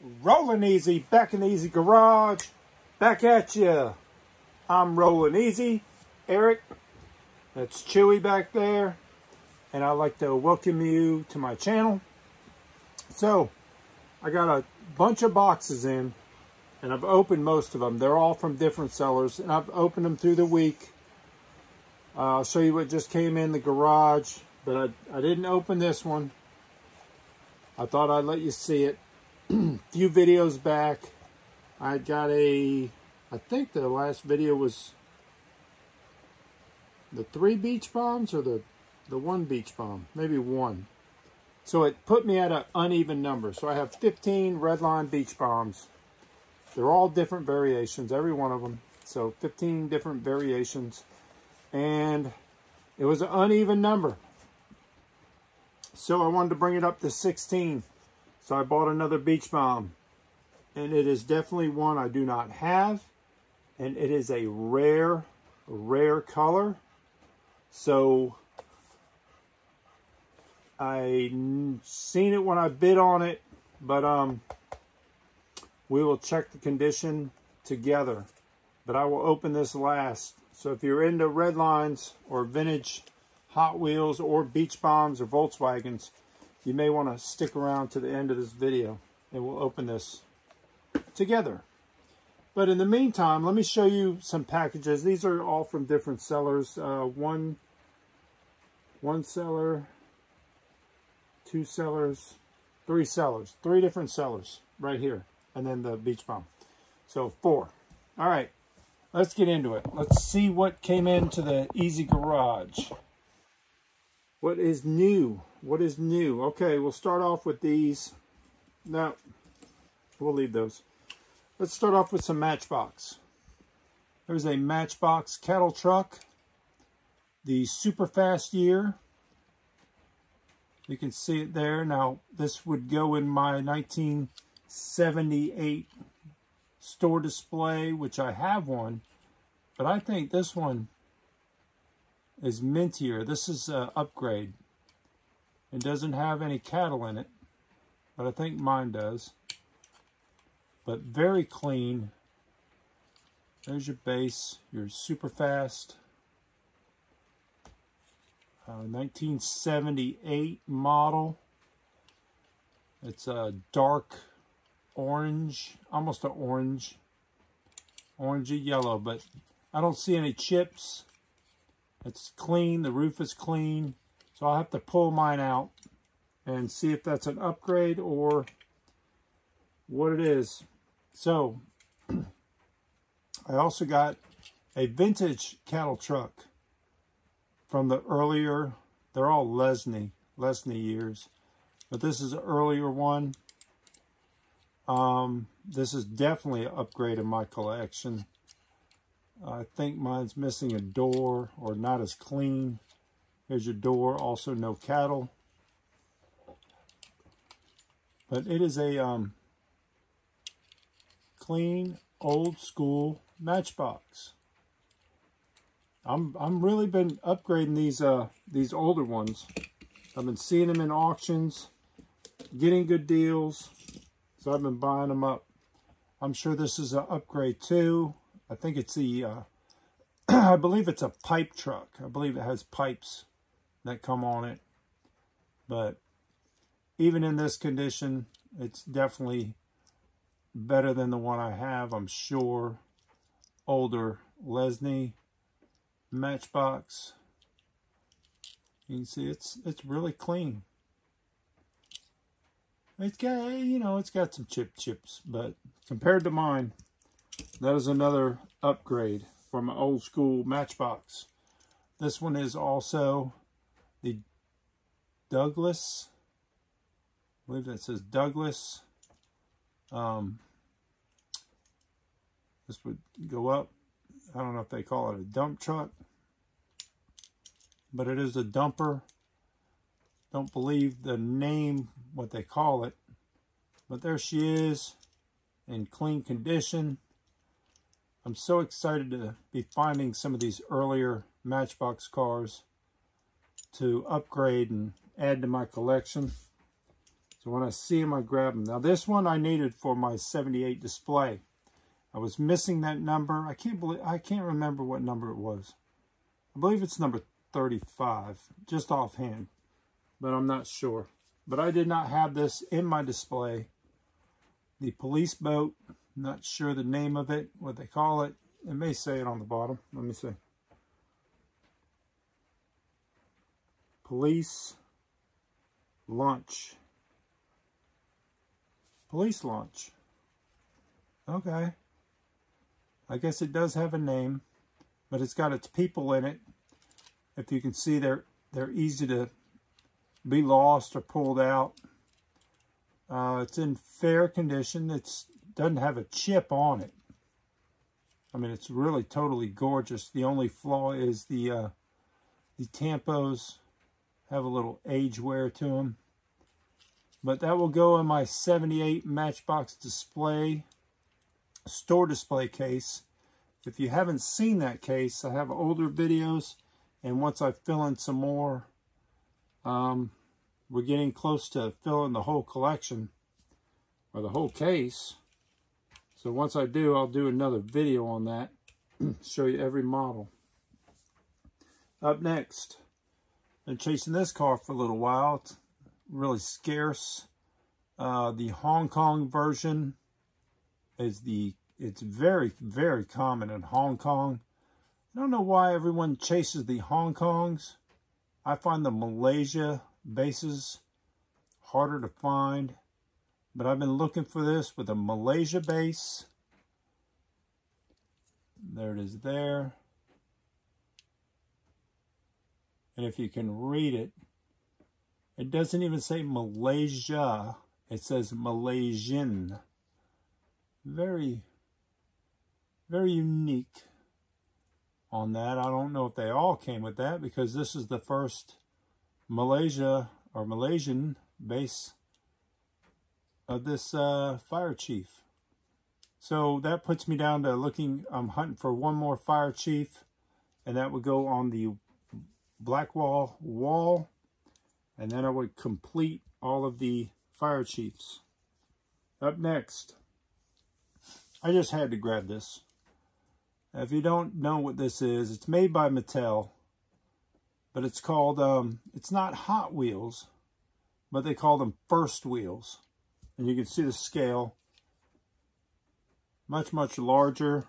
Rolling Easy, back in the Easy Garage, back at you. I'm Rolling Easy, Eric. That's Chewy back there. And I'd like to welcome you to my channel. So, I got a bunch of boxes in, and I've opened most of them. They're all from different sellers, and I've opened them through the week. Uh, I'll show you what just came in the garage, but I, I didn't open this one. I thought I'd let you see it. few videos back, I got a, I think the last video was the three beach bombs or the, the one beach bomb, maybe one. So it put me at an uneven number. So I have 15 Redline beach bombs. They're all different variations, every one of them. So 15 different variations. And it was an uneven number. So I wanted to bring it up to 16. So I bought another beach bomb. And it is definitely one I do not have. And it is a rare, rare color. So I seen it when I bid on it, but um, we will check the condition together. But I will open this last. So if you're into red lines or vintage Hot Wheels or beach bombs or Volkswagens, you may want to stick around to the end of this video and we'll open this together. But in the meantime, let me show you some packages. These are all from different sellers. Uh, one, one seller, two sellers, three sellers, three different sellers right here. And then the beach bomb. So four. All right, let's get into it. Let's see what came into the Easy Garage. What is new? What is new? Okay, we'll start off with these. No, we'll leave those. Let's start off with some Matchbox. There's a Matchbox cattle truck. The super fast year. You can see it there. Now, this would go in my 1978 store display, which I have one. But I think this one is mintier. This is an upgrade. It doesn't have any cattle in it, but I think mine does. But very clean. There's your base, You're super fast. Uh, 1978 model. It's a dark orange, almost an orange, orangey yellow, but I don't see any chips. It's clean, the roof is clean. So I'll have to pull mine out and see if that's an upgrade or what it is. So I also got a vintage cattle truck from the earlier, they're all Lesney, Lesney years, but this is an earlier one. Um, this is definitely an upgrade in my collection. I think mine's missing a door or not as clean. Here's your door, also no cattle. But it is a um, clean, old school matchbox. I'm I'm really been upgrading these uh these older ones. I've been seeing them in auctions, getting good deals, so I've been buying them up. I'm sure this is an upgrade too. I think it's the uh, I believe it's a pipe truck. I believe it has pipes that come on it. But even in this condition, it's definitely better than the one I have, I'm sure. Older Lesney Matchbox. You can see it's it's really clean. It's got, you know, it's got some chip chips, but compared to mine, that is another upgrade from an old school Matchbox. This one is also the Douglas, I believe that says Douglas. Um, this would go up. I don't know if they call it a dump truck, but it is a dumper. Don't believe the name, what they call it, but there she is in clean condition. I'm so excited to be finding some of these earlier Matchbox cars to upgrade and add to my collection. So when I see them, I grab them. Now this one I needed for my 78 display. I was missing that number. I can't believe I can't remember what number it was. I believe it's number 35, just offhand, but I'm not sure. But I did not have this in my display. The police boat, not sure the name of it, what they call it. It may say it on the bottom. Let me see. Police launch. Police launch. Okay. I guess it does have a name, but it's got its people in it. If you can see, they're they're easy to be lost or pulled out. Uh, it's in fair condition. It doesn't have a chip on it. I mean, it's really totally gorgeous. The only flaw is the uh, the tampos have a little age wear to them. But that will go in my 78 Matchbox display, store display case. If you haven't seen that case, I have older videos. And once I fill in some more, um, we're getting close to filling the whole collection or the whole case. So once I do, I'll do another video on that. show you every model. Up next, been chasing this car for a little while. It's really scarce. Uh, the Hong Kong version is the, it's very, very common in Hong Kong. I don't know why everyone chases the Hong Kongs. I find the Malaysia bases harder to find. But I've been looking for this with a Malaysia base. There it is there. And if you can read it, it doesn't even say Malaysia. It says Malaysian. Very, very unique on that. I don't know if they all came with that because this is the first Malaysia or Malaysian base of this uh, fire chief. So that puts me down to looking, I'm hunting for one more fire chief and that would go on the wall. Wall, and then I would complete all of the fire chiefs. Up next, I just had to grab this. If you don't know what this is, it's made by Mattel. But it's called, um, it's not Hot Wheels, but they call them First Wheels. And you can see the scale. Much, much larger.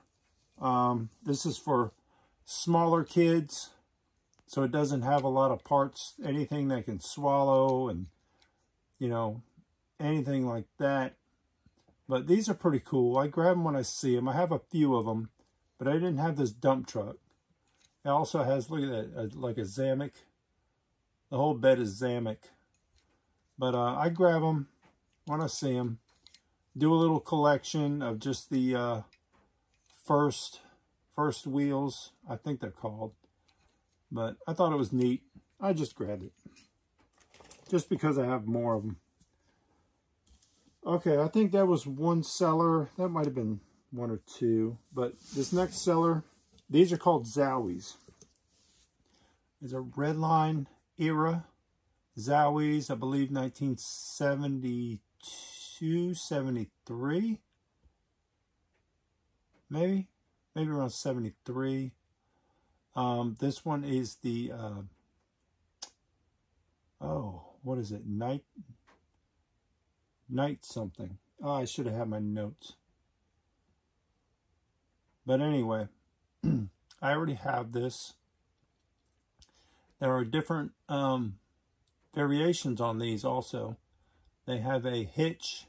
Um, this is for smaller kids so it doesn't have a lot of parts, anything that can swallow and, you know, anything like that. But these are pretty cool. I grab them when I see them. I have a few of them, but I didn't have this dump truck. It also has, look at that, a, like a Zamac. The whole bed is Zamac. But uh, I grab them when I see them. Do a little collection of just the uh, first, first wheels, I think they're called. But I thought it was neat. I just grabbed it. Just because I have more of them. Okay, I think that was one seller. That might have been one or two. But this next seller, these are called Zowies. It's a Redline era Zowies, I believe 1972, 73. Maybe, maybe around 73. Um, this one is the, uh, oh, what is it? Night, night something. Oh, I should have had my notes. But anyway, I already have this. There are different um, variations on these also. They have a hitch.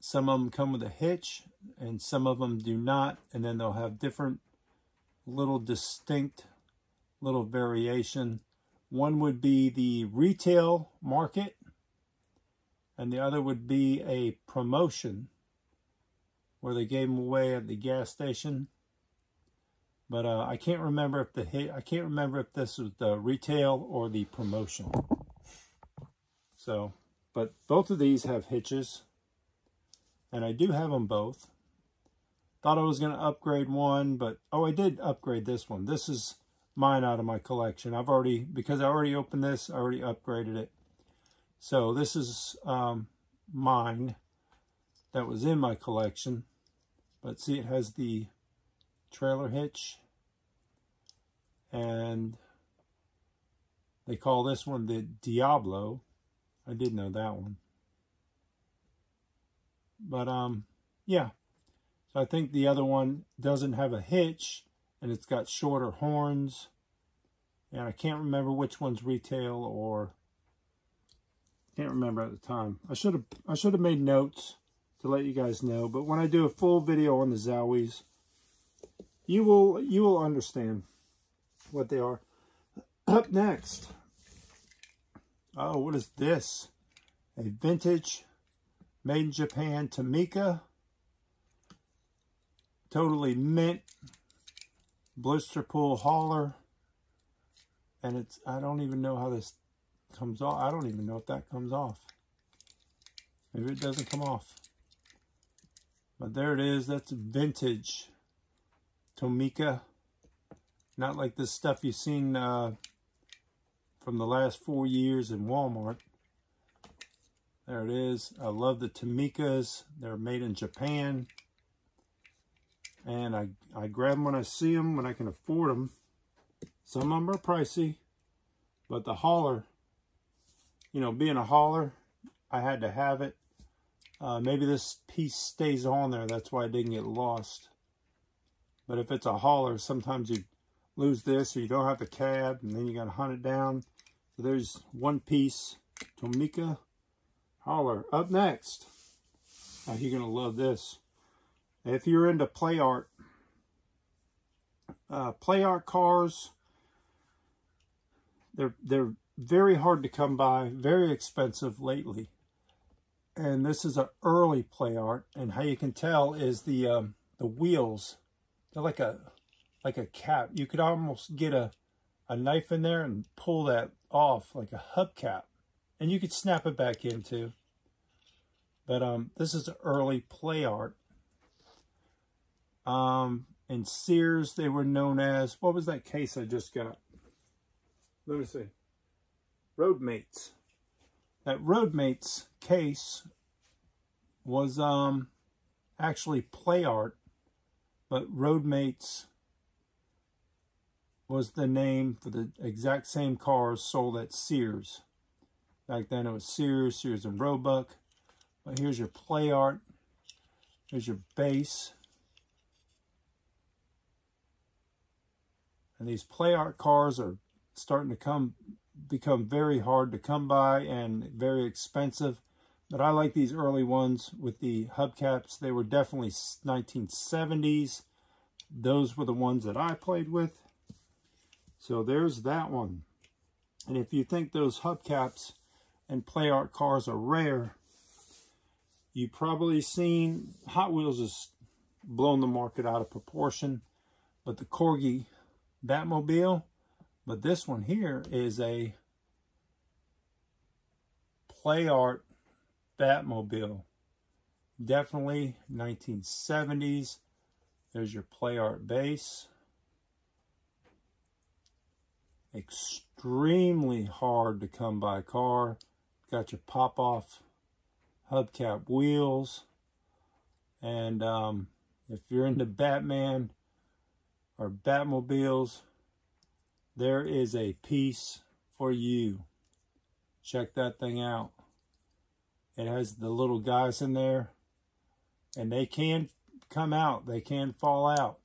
Some of them come with a hitch and some of them do not. And then they'll have different little distinct little variation. One would be the retail market, and the other would be a promotion where they gave them away at the gas station. But uh, I can't remember if the I can't remember if this was the retail or the promotion. So, but both of these have hitches, and I do have them both. Thought I was going to upgrade one, but, oh, I did upgrade this one. This is mine out of my collection. I've already, because I already opened this, I already upgraded it. So this is um, mine that was in my collection. But see, it has the trailer hitch. And they call this one the Diablo. I did know that one. But, um, yeah. So I think the other one doesn't have a hitch and it's got shorter horns. And I can't remember which one's retail or can't remember at the time. I should have I should have made notes to let you guys know. But when I do a full video on the Zowies, you will you will understand what they are. Up next. Oh, what is this? A vintage made in Japan Tomica. Totally mint blister pull hauler. And it's, I don't even know how this comes off. I don't even know if that comes off. Maybe it doesn't come off. But there it is. That's vintage Tomica. Not like this stuff you've seen uh, from the last four years in Walmart. There it is. I love the Tomicas. They're made in Japan. And I, I grab them when I see them, when I can afford them. Some of them are pricey. But the hauler, you know, being a hauler, I had to have it. Uh, maybe this piece stays on there. That's why it didn't get lost. But if it's a hauler, sometimes you lose this or you don't have the cab and then you got to hunt it down. There's one piece, Tomica Holler. Up next, you're going to love this. If you're into Playart, uh, Playart cars, they're, they're very hard to come by, very expensive lately. And this is an early Playart, and how you can tell is the um, the wheels. They're like a like a cap. You could almost get a a knife in there and pull that off like a hubcap, and you could snap it back into. But um, this is early Playart. Um, in Sears, they were known as, what was that case I just got? Let me see. Roadmates. That Roadmates case was um actually Playart, but Roadmates was the name for the exact same cars sold at Sears. Back then it was Sears, Sears and Roebuck. But here's your Playart. Here's your base. And these Playart cars are starting to come become very hard to come by and very expensive. But I like these early ones with the hubcaps. They were definitely 1970s. Those were the ones that I played with. So there's that one. And if you think those hubcaps and Playart cars are rare, you've probably seen Hot Wheels has blown the market out of proportion. But the Corgi Batmobile. But this one here is a Playart Batmobile. Definitely 1970s. There's your Playart base. Extremely hard to come by car. Got your pop-off hubcap wheels. And um, if you're into Batman, or Batmobiles, there is a piece for you. Check that thing out. It has the little guys in there, and they can come out. They can fall out,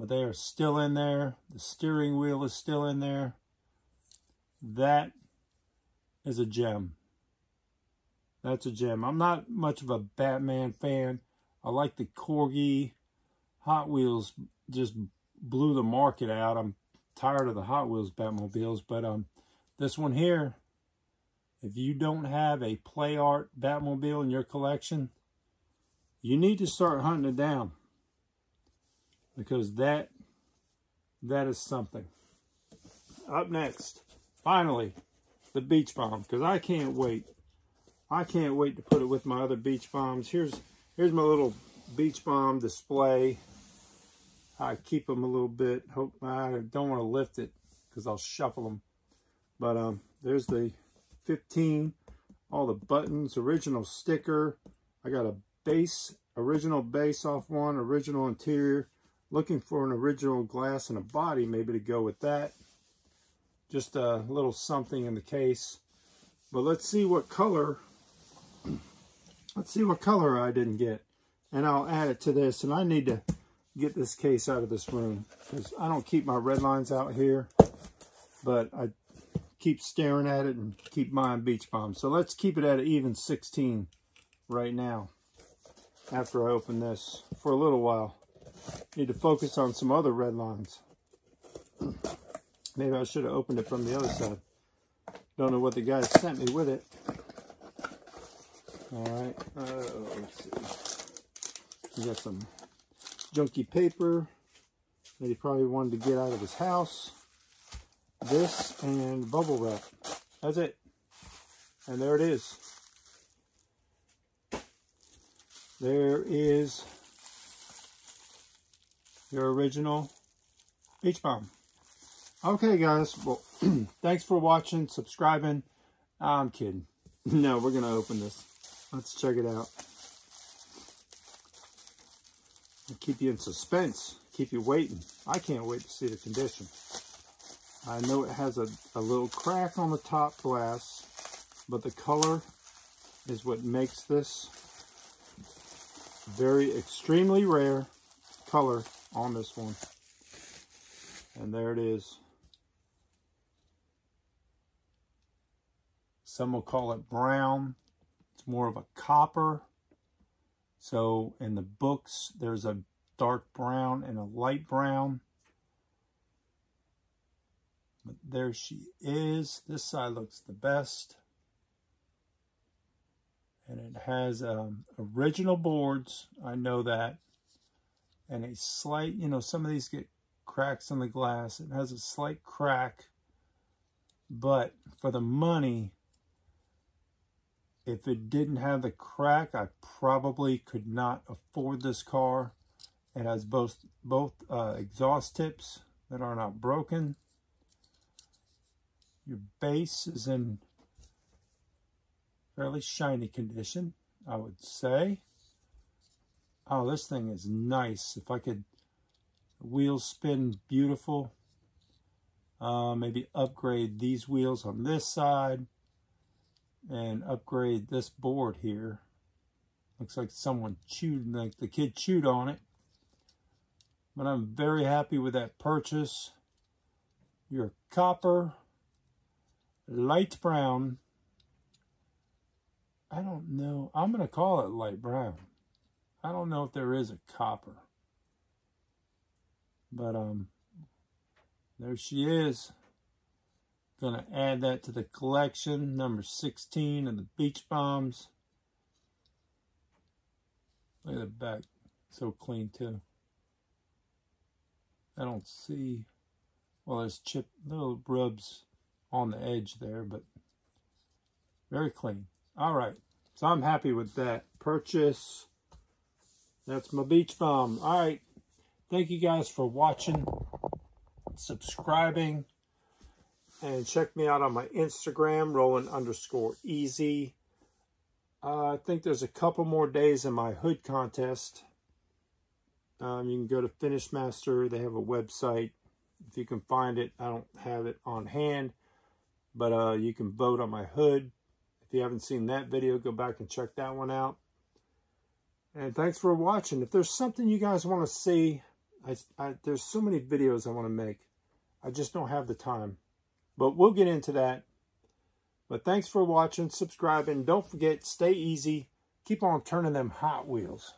but they are still in there. The steering wheel is still in there. That is a gem. That's a gem. I'm not much of a Batman fan. I like the Corgi Hot Wheels just blew the market out. I'm tired of the Hot Wheels Batmobiles, but um, this one here, if you don't have a Playart Batmobile in your collection, you need to start hunting it down because that that is something. Up next, finally, the beach bomb because I can't wait. I can't wait to put it with my other beach bombs. Here's here's my little beach bomb display. I keep them a little bit. Hope I don't want to lift it because I'll shuffle them. But um, there's the 15 all the buttons, original sticker. I got a base, original base off one, original interior. Looking for an original glass and a body maybe to go with that. Just a little something in the case. But let's see what color, let's see what color I didn't get. And I'll add it to this. And I need to get this case out of this room because I don't keep my red lines out here. But I keep staring at it and keep buying beach bombs. So let's keep it at even 16 right now after I open this for a little while. Need to focus on some other red lines. Maybe I should have opened it from the other side. Don't know what the guy sent me with it. All right, uh, let's see. Got some junky paper that he probably wanted to get out of his house. This and bubble wrap. That's it. And there it is. There is your original beach bomb. Okay, guys. Well, thanks for watching, subscribing. I'm kidding. No, we're going to open this. Let's check it out. I'll keep you in suspense. Keep you waiting. I can't wait to see the condition. I know it has a, a little crack on the top glass, but the color is what makes this very extremely rare color on this one. And there it is. Some will call it brown. It's more of a copper. So in the books, there's a dark brown and a light brown. But there she is. This side looks the best. And it has um, original boards. I know that. And a slight, you know, some of these get cracks on the glass. It has a slight crack. But for the money, if it didn't have the crack, I probably could not afford this car. It has both, both uh, exhaust tips that are not broken. Your base is in fairly shiny condition, I would say. Oh, this thing is nice. If I could wheels spin beautiful, uh, maybe upgrade these wheels on this side and upgrade this board here. Looks like someone chewed, like the kid chewed on it. But I'm very happy with that purchase. Your copper, light brown. I don't know. I'm going to call it light brown. I don't know if there is a copper. But um, there she is. Going to add that to the collection, number 16 of the Beach Bombs. Look at the back, so clean too. I don't see, well there's chip, little rubs on the edge there, but very clean. All right, so I'm happy with that purchase. That's my beach bomb. All right, thank you guys for watching, subscribing, and check me out on my Instagram, rolling underscore easy. Uh, I think there's a couple more days in my hood contest. Um, you can go to Finish Master. They have a website. If you can find it, I don't have it on hand. But uh, you can vote on my hood. If you haven't seen that video, go back and check that one out. And thanks for watching. If there's something you guys want to see, I, I, there's so many videos I want to make. I just don't have the time. But we'll get into that. But thanks for watching, subscribing. Don't forget, stay easy. Keep on turning them Hot Wheels.